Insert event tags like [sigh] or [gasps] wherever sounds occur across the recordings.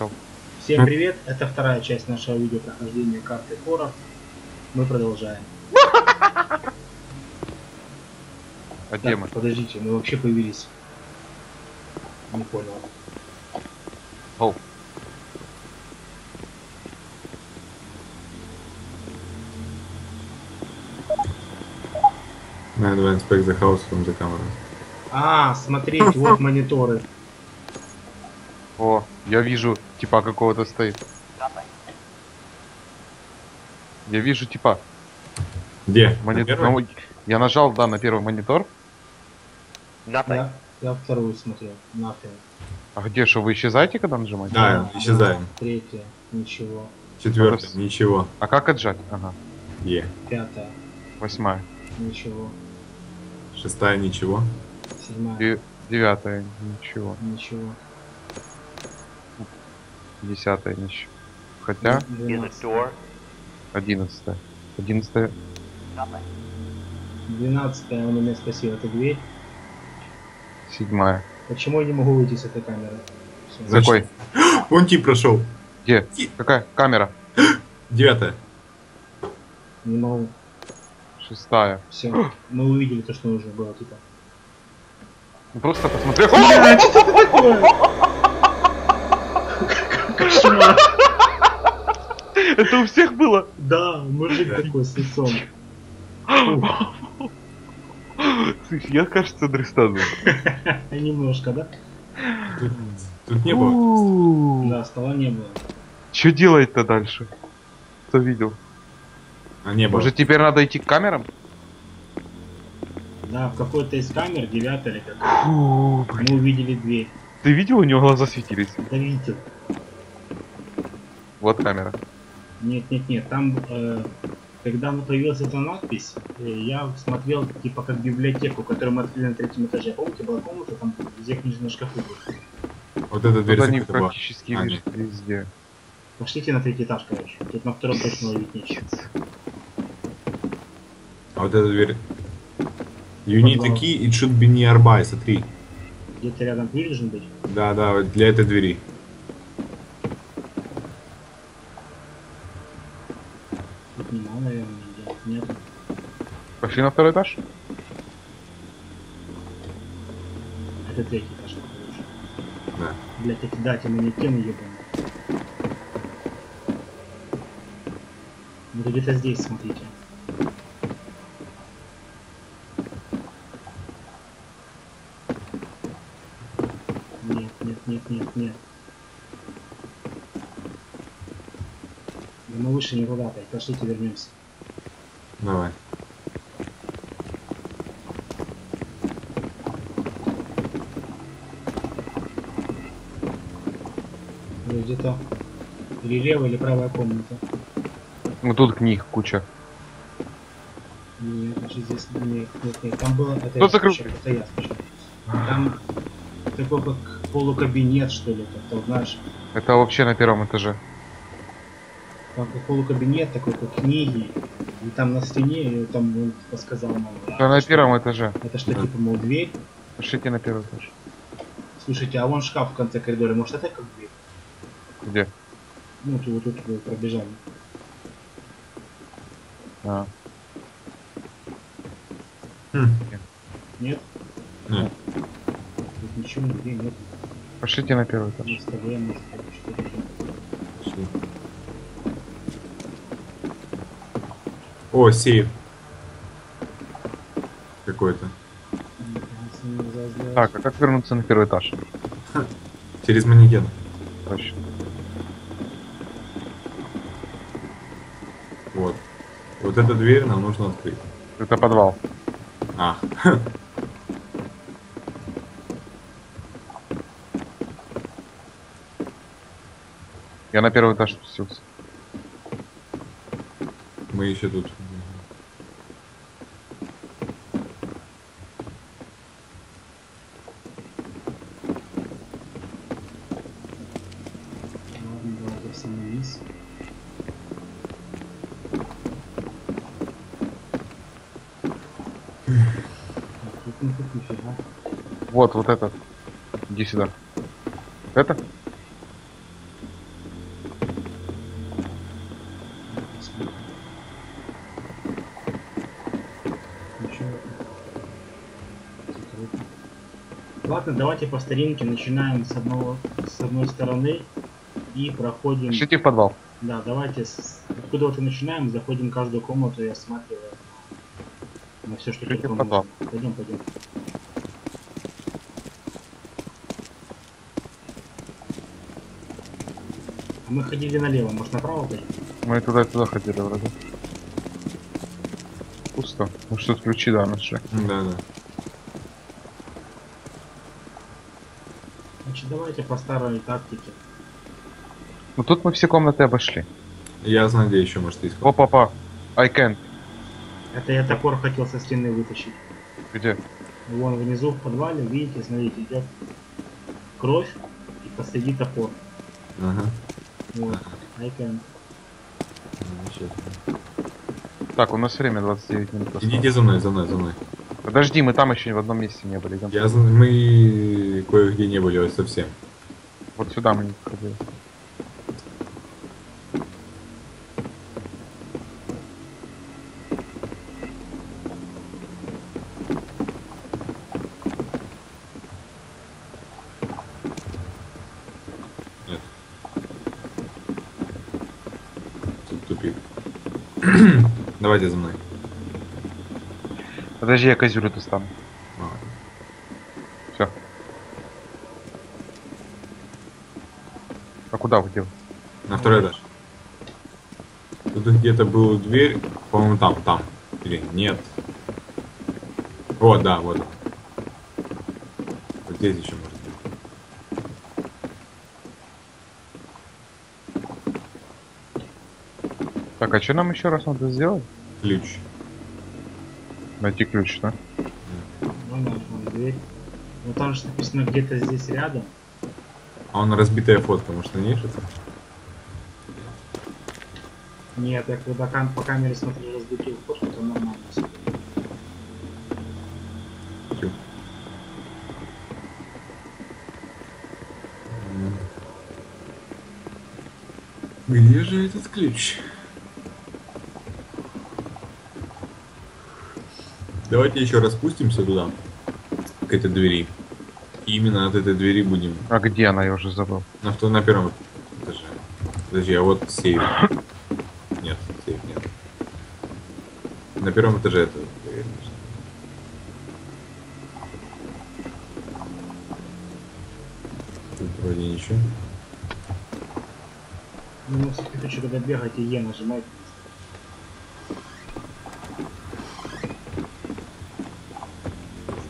пошел. Всем привет, это вторая часть нашего видео прохождения карты Хоррор. Мы продолжаем. А где мы? подождите, мы вообще появились. Не понял. Оу. Man will inspect the house from the camera. А, смотреть, вот мониторы. О, я вижу типа какого-то стоит. Я вижу типа. Где? Мони- На Я нажал, да, на первый монитор. Nothing. Я, я вторую смотрел. Nothing. А где, что вы исчезаете, когда нажимаете? Да, исчезаем. Третья. Ничего. Четвертый, Раз. ничего. А как отжать? Ага. Е. Пятая. Восьмая. Ничего. Шестая, ничего. Седьмая. Де- девятая. Ничего. Ничего. Десятая. Ничего. Хотя, одиннадцатая. Одиннадцатая. Двенадцатая, он у меня спросил, это дверь. Седьмая. Почему я не могу выйти с этой камеры? За- Какой? Вон [gasps] тип прошел. Где? Какая? Камера. [gasps] Девятая. Не могу. Шестая. Все. Мы увидели то, что нужно было, типа. Ну, Просто посмотри. [laughs] Кошмар. Это у всех было. Да, мужик такой с лицом. Слышь, я, кажется, Дристан. [laughs] Немножко, да? Тут, не было. Да, стола не было. Что делать-то дальше? Кто видел? А не было. Может теперь надо идти к камерам? Да, в какой-то из камер, девятая или как, Фу, блин. мы увидели дверь. Ты видел, у него глаза светились? Да видел. Вот камера. Нет, нет, нет, там, э, когда появилась эта надпись, э, я смотрел, типа, как библиотеку, которую мы открыли на третьем этаже. Помните, была комната, там где книжные шкафы были. Вот эта дверь Тут они практически А, вез- везде. Пошлите на третий этаж, короче. Тут на втором точно ловить нечего. А вот эта дверь. You need a key, it should be nearby, смотри. Где-то рядом дверь должен быть. Да, да, вот для этой двери. Тут нема, наверное, нигде. Нет. Пошли на второй этаж? Это третий этаж. Да. Блять, эти дати мы не тему ебаные. Ну где-то здесь, смотрите. Нет, нет, нет, нет, нет. Да мы выше не опять. Пошлите вернемся. Давай. Ну, Где-то или левая, или правая комната. Ну тут книг куча. Нет, значит, здесь нет, нет, нет. Там было... Это я закрыл скачал, это я скачал. Там такой как полукабинет, что ли, как-то, знаешь. Это вообще на первом этаже. Там как полукабинет такой, как книги. И там на стене, и там он подсказал нам. а Это на что? первом этаже. Это что, Да. типа, мол, дверь? Пошлите на первый этаж. Слушайте, а вон шкаф в конце коридора, может это как? Где? Ну, тут вот тут вы пробежали. А. Хм. Нет? Нет. Тут ничего, нигде нет. Пошлите на первый этаж. Есть ТВ, может, что-то. Пошли. О, сейф. Какой-то. Так, а как вернуться на первый этаж? Через манекен. Точно. Вот. Вот эту дверь нам нужно открыть. Это подвал. А. Я на первый этаж спустился. Мы еще тут. Вот, вот этот. Иди сюда. Это? Ладно, давайте по старинке начинаем с одного с одной стороны и проходим. Шите в подвал. Да, давайте с... откуда-то начинаем, заходим в каждую комнату и осматриваем на все, что в подвал. можно. Пойдем, пойдем. Мы ходили налево, может направо пойдем? Мы туда и туда ходили вроде. Пусто. Ну что, ключи, да, нашли. Да, да. Значит, давайте по старой тактике. Ну тут мы все комнаты обошли. Я знаю, где еще может искать. Опа-па. I can. Это я топор хотел со стены вытащить. Где? Вон внизу в подвале, видите, смотрите, идет кровь и посреди топор. Ага. Вот. I can. Замечательно. Так, у нас время 29 минут. осталось. Идите за мной, за мной, за мной. Подожди, мы там еще в одном месте не были. Идем. Я мы кое-где не были вот совсем. Вот сюда мы не ходили. Нет. Тут тупик. [clears throat] Давайте за мной. Подожди, я козюлю достану. А, Все. А куда вы? На второй этаж. Тут где-то была дверь, по-моему, там, там. Или нет. Вот, да, вот. Вот здесь еще может быть. Так, а что нам еще раз надо сделать? Ключ. Найти ключ, да? Она, вон дверь. Ну там же написано где-то здесь рядом. А он разбитая фотка, может на ней что-то? Нет, я когда кам- по камере смотрю разбитую фотку, то нормально. Где же этот ключ? Давайте еще раз спустимся туда, к этой двери. И именно от этой двери будем А где она, я уже забыл. на, втор- на первом этаже. Подожди, а вот сейф. Нет, сейф нет. На первом этаже это дверь. Тут вроде ничего. Ну, на всякий случай, когда бегаете, Е нажимайте.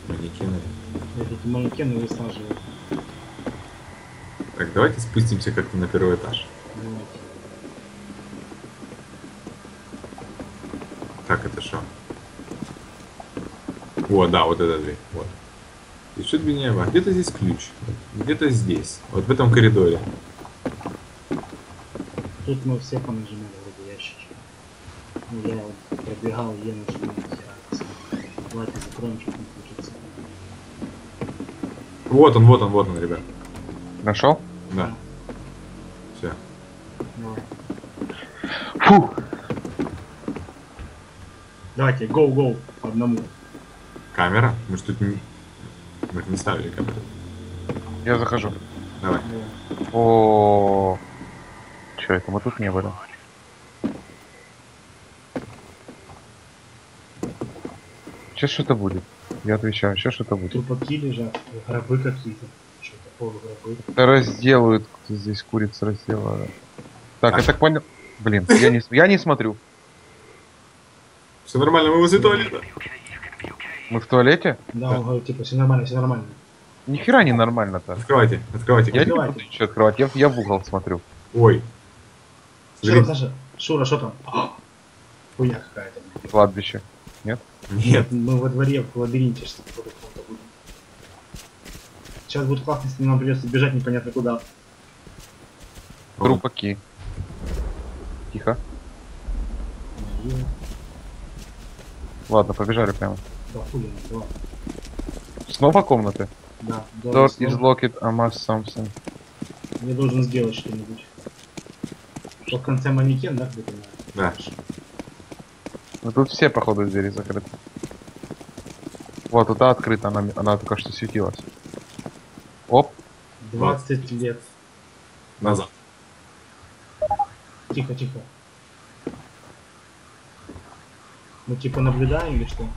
Манекены. Эти манекены высаживают. Так, давайте спустимся как-то на первый этаж. Давайте. Так, это что? О, да, вот эта дверь. Вот. И что меня а где-то здесь ключ. Где-то здесь. Вот в этом коридоре. Тут мы все понажимали вроде ящики. Ну, я вот пробегал, Е нажимал. Давайте закроем, включиться. Вот он, вот он, вот он, ребят. Нашел? Да. Все. Фу! Давайте, go-go по одному. Камера? Мы ж тут не... Мы не ставили камеру. Я захожу. Давай. Давай. О, Че это? Мы тут не были. Сейчас что-то будет. Я отвечаю, сейчас что-то будет. Трупаки лежат, гробы какие-то. Что-то полугробы. Это разделают, кто здесь курица раздела. Так, я так понял. Блин, я не, я не смотрю. Все нормально, мы возле туалета. Мы в туалете? Да, он говорит, типа, все нормально, все нормально. Ни хера не нормально-то. Открывайте, открывайте. Я не Открывайте. буду ничего открывать, я, я в угол смотрю. Ой. Шура. Саша, Шура, что там? Хуя какая-то. Кладбище. Нет. Мы во дворе в лабиринте что-то будем. Сейчас будет классно, если нам придется бежать непонятно куда. Трупаки. Тихо. И- Ладно, побежали прямо. Да, хули, да. Снова комнаты? Да, Door is locked, I must something. Я должен сделать что-нибудь. Что в конце манекен, да, где-то? Да. Ну тут все, походу, двери закрыты. Вот, туда открыта, она, она только что светилась. Оп. 20 лет. Назад. Тихо, тихо. Мы типа наблюдаем или что?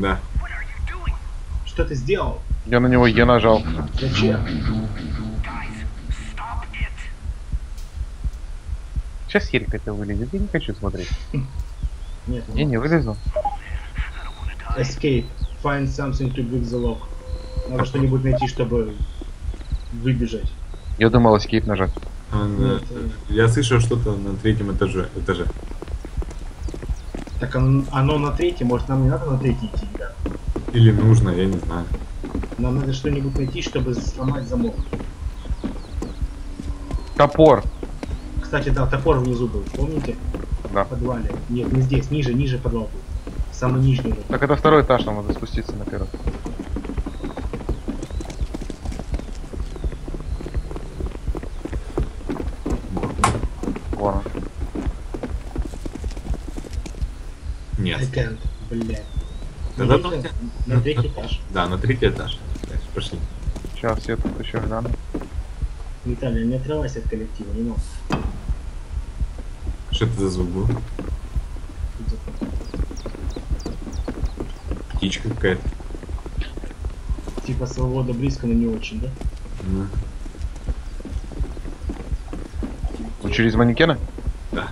Да. Что ты сделал? Я на него Е нажал. Зачем? Сейчас Ерик это вылезет. Я не хочу смотреть. [laughs] Нет, Я не вылезу. Escape. Find something to break the lock. Надо что-нибудь найти, чтобы выбежать. Я думал escape нажать. А, да. Нет, э. Я слышал что-то на третьем этаже. этаже. Так оно, оно на третьем, может нам не надо на третий идти, да? Или нужно, я не знаю. Нам надо что-нибудь найти, чтобы сломать замок. Топор. Кстати, да, топор внизу был, помните? Да. В подвале. Нет, не здесь, ниже, ниже подвал был. Самый нижний уже. Так это второй этаж, нам надо спуститься на первый. Вон он. Нет. Can't, блядь. Тогда На только- третий- На третий этаж. Да, на третий этаж. Пошли. Сейчас я тут еще гляну. Виталий, не отрывайся от коллектива, не надо. Что это за звук был? Птичка какая-то. Типа свобода близко, но не очень, да? Ну, Ну, через манекены? Да.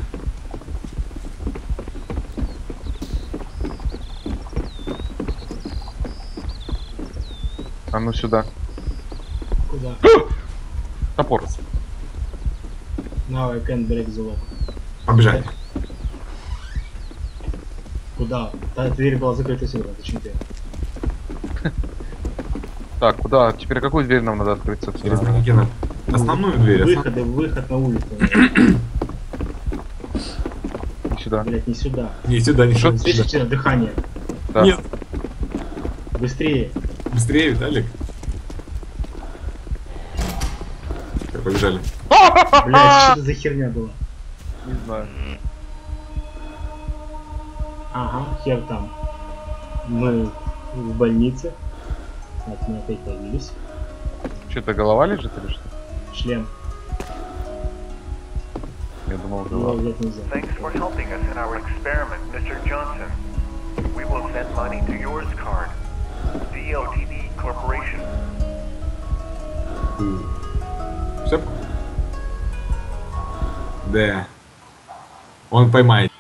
А ну сюда. Куда? Топор. Now I can't break the lock. Побежали. Куда? Та дверь была закрыта сюда, зачем ты? Так, куда? Теперь какую дверь нам надо открыть, Через собственно? манекена. Основную дверь. основ- Выходы, выход на улицу. И Сюда. Блять, не сюда. Не, сюда, не сюда. Слышите дыхание? Да. Нет, Быстрее. быстрее, Виталик. Побежали. Блять, что это за херня была? Не знаю. Ага, хер там. Мы в больнице. Так, мы опять появились. Что-то голова лежит или что? Шлем. Я думал, Его голова. нельзя. Thanks for helping us in our experiment, Mr. Johnson. We will send money to yours card. DLTD Corporation. Все? Да. Он поймает.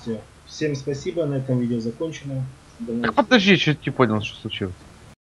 Все. Всем спасибо, на этом видео закончено. До новых Так подожди, чуть не понял, что случилось.